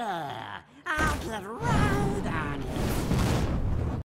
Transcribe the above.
I'll get right